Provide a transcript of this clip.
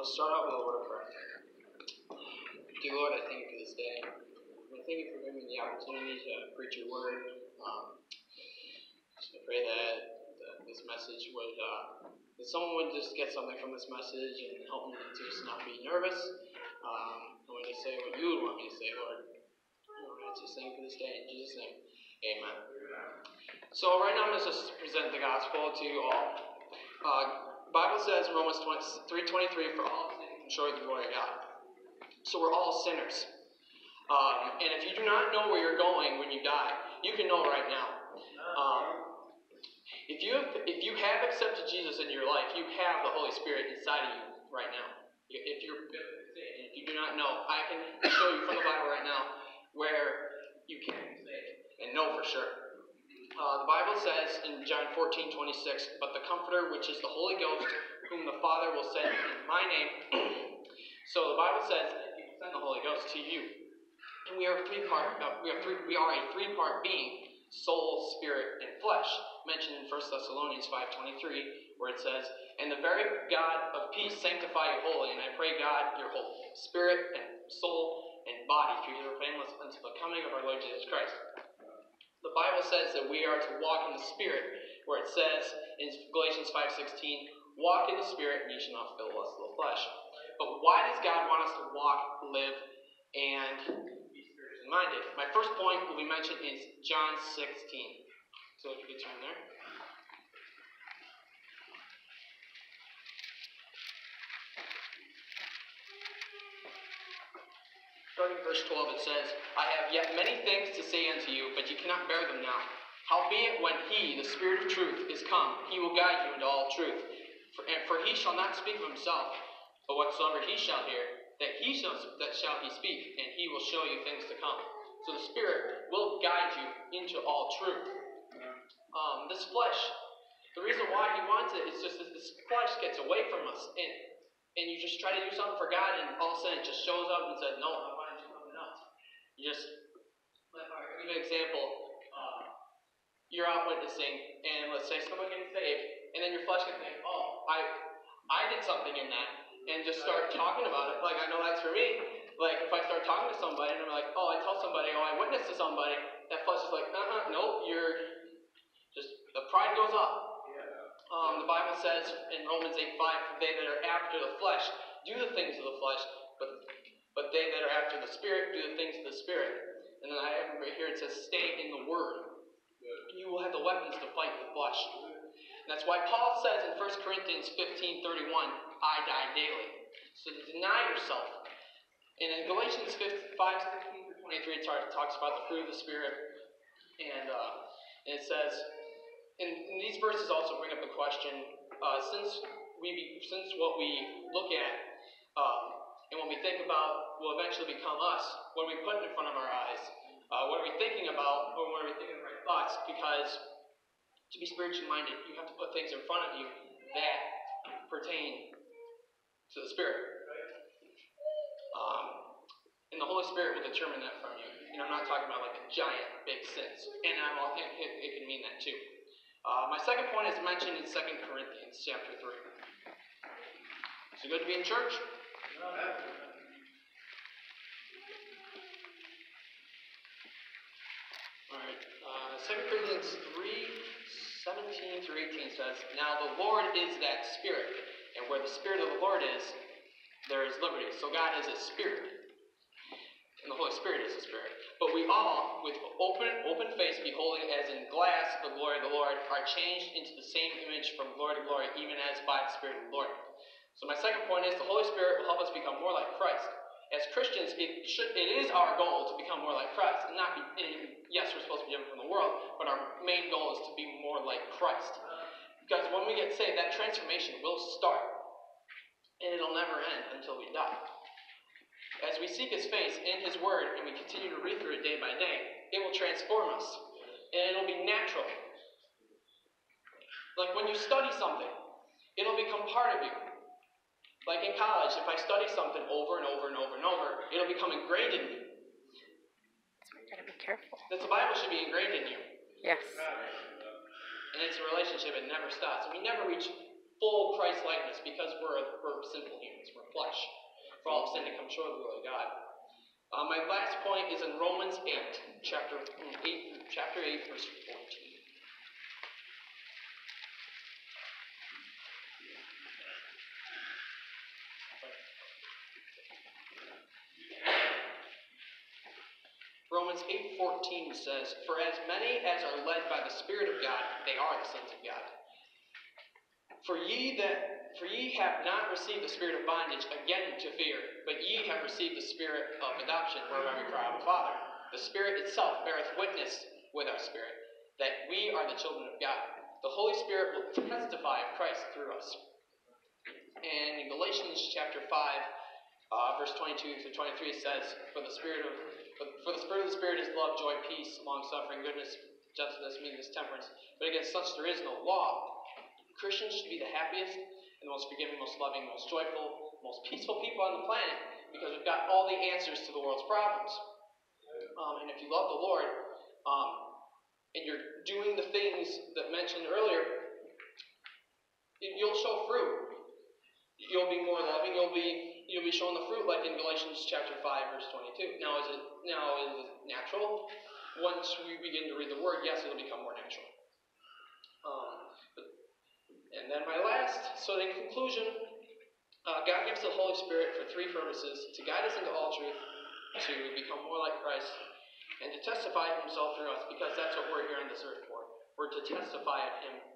We'll start out with a word of prayer. Dear Lord, I thank you for this day. I thank you for giving me the opportunity to preach your word. Um, I pray that, that this message would, uh, that someone would just get something from this message and help me to just not be nervous. Um, want to say what you would want me to say, Lord. I just thank you for this day. In Jesus' name, amen. So right now I'm going to just present the gospel to you all. Uh, says in Romans 3.23, for all sin short the glory of God. So we're all sinners. Um, and if you do not know where you're going when you die, you can know right now. Um, if you have, if you have accepted Jesus in your life, you have the Holy Spirit inside of you right now. If you're if you do not know, I can show you from the Bible right now where you can say and know for sure. Uh, the Bible says in John 14, 26, but the Comforter, which is the Holy Ghost, whom the Father will send in my name. so the Bible says that He will send the Holy Ghost to you. And we are three part. Uh, we are three. We are a three part being: soul, spirit, and flesh. Mentioned in 1 Thessalonians 5:23, where it says, "And the very God of peace sanctify you wholly." And I pray God, your whole spirit and soul and body, through your blameless until the coming of our Lord Jesus Christ. The Bible says that we are to walk in the Spirit, where it says in Galatians 5.16, walk in the Spirit and ye shall not fulfill the lust of the flesh. But why does God want us to walk, live, and be spiritually minded? My first point will be mentioned is John 16. So if you could turn there. Starting verse 12, it says, I have yet many things to say unto you, but you cannot bear them now. Howbeit, when he, the Spirit of truth, is come, he will guide you into all truth. For, and for he shall not speak of himself, but whatsoever he shall hear, that he shall that shall he speak, and he will show you things to come. So the Spirit will guide you into all truth. Um, this flesh, the reason why he wants it is just that this flesh gets away from us, and and you just try to do something for God, and all of a sudden it just shows up and says, "No, you just, let me give an example. Uh, you're out witnessing, and let's say someone gets saved, and then your flesh can think, oh, I, I did something in that, and just start talking about it. Like, I know that's for me. Like, if I start talking to somebody, and I'm like, oh, I tell somebody, oh, I witnessed to somebody, that flesh is like, uh-uh, nope, you're, just, the pride goes up. Um, the Bible says in Romans 8 5, they that are after the flesh do the things of the flesh, they that are after the Spirit do the things of the Spirit. And then I have right here it says, stay in the Word. You will have the weapons to fight the flesh. And that's why Paul says in 1 Corinthians 15 31, I die daily. So to deny yourself. And in Galatians 5 16 through 23, it talks about the fruit of the Spirit. And, uh, and it says, and, and, these verses also bring up the question uh, since we be, since what we look at um, and when we think about will eventually become us, what are we putting in front of our eyes? Uh, what are we thinking about? Or what are we thinking of our thoughts? Because to be spiritually minded, you have to put things in front of you that pertain to the Spirit. Um, and the Holy Spirit will determine that from you. And I'm not talking about like a giant big sins. And I'm all, it, it, it can mean that too. Uh, my second point is mentioned in 2 Corinthians chapter 3. Is it good to be in church? Alright, uh, 2 Corinthians 3 17 through 18 says, Now the Lord is that Spirit, and where the Spirit of the Lord is, there is liberty. So God is a Spirit, and the Holy Spirit is a Spirit. But we all, with open, open face, beholding as in glass the glory of the Lord, are changed into the same image from glory to glory, even as by the Spirit of the Lord. So my second point is the Holy Spirit will help us become more like Christ. As Christians, it should it is our goal to become more like Christ, and not be. And yes, we're supposed to be different from the world, but our main goal is to be more like Christ. Because when we get saved, that transformation will start, and it'll never end until we die. As we seek His face in His Word, and we continue to read through it day by day, it will transform us, and it'll be natural. Like when you study something, it'll become part of you. Like in college, if I study something over and over and over and over, it'll become ingrained in me. So we gotta be careful. That the Bible should be ingrained in you. Yes. And it's a relationship, it never stops. We never reach full Christ likeness because we're, we're sinful humans, we're flesh. For all have sinned and come short of the glory of God. Uh, my last point is in Romans 8, chapter 8, chapter 8, verse 14. Romans 8:14 says, "For as many as are led by the Spirit of God, they are the sons of God. For ye that for ye have not received the spirit of bondage again to fear, but ye have received the spirit of adoption, whereby we cry, Abba, Father. The Spirit itself beareth witness with our spirit that we are the children of God. The Holy Spirit will testify of Christ through us." And in Galatians chapter 5, uh, verse 22 through 23 says, "For the spirit of for, for the spirit of the Spirit is love, joy, peace, long suffering, goodness, gentleness, meekness, temperance. But against such there is no law. Christians should be the happiest and the most forgiving, most loving, most joyful, most peaceful people on the planet because we've got all the answers to the world's problems. Um, and if you love the Lord um, and you're doing the things that mentioned earlier, you'll show fruit. You'll be more loving. You'll be you'll be showing the fruit like in Galatians chapter 5, verse 22. Now, is it now is it natural? Once we begin to read the word, yes, it'll become more natural. Um, but, and then my last, so in conclusion, uh, God gives the Holy Spirit for three purposes to guide us into all truth, to become more like Christ, and to testify Himself through us, because that's what we're here on this earth for. We're to testify of Him.